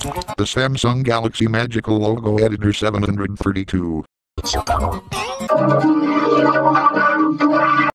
The Samsung Galaxy Magical Logo Editor 732.